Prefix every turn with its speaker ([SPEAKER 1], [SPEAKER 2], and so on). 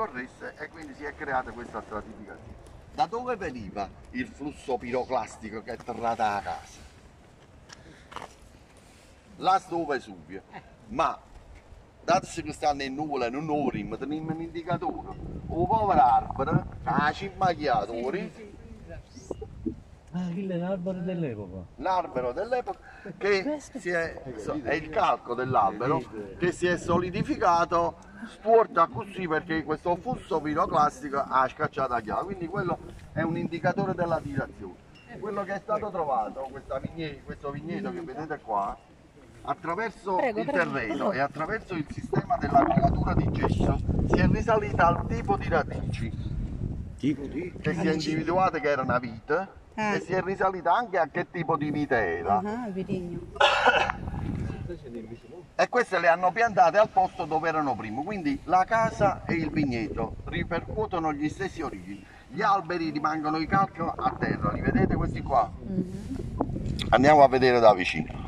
[SPEAKER 1] corresse e quindi si è creata questa stratificazione. Da dove veniva il flusso piroclastico che è atterrato a casa? Là sto Vesuvio, ma dato che stanno in nuvole non avremmo, teniamo un indicatore, un povero albero, a cimmagliatori,
[SPEAKER 2] Ah, quello è l'albero dell'epoca.
[SPEAKER 1] l'albero dell'epoca che si è, è il calco dell'albero che si è solidificato sporta così perché questo flusso piroclastico ha scacciato a chiave quindi quello è un indicatore della direzione quello che è stato trovato questa vigne- questo vigneto che vedete qua attraverso
[SPEAKER 3] Prego,
[SPEAKER 1] il
[SPEAKER 3] prego.
[SPEAKER 1] terreno e attraverso il sistema della colatura di gesso si è risalita al tipo di radici
[SPEAKER 2] Tipo di?
[SPEAKER 1] che si è individuate che era una vite
[SPEAKER 3] Ah.
[SPEAKER 1] e si è risalita anche a che tipo di vite era
[SPEAKER 3] Ah, vitigno.
[SPEAKER 1] e queste le hanno piantate al posto dove erano prima. Quindi la casa e il vigneto ripercuotono gli stessi origini. Gli alberi rimangono i calchi a terra, li vedete questi qua? Andiamo a vedere da vicino.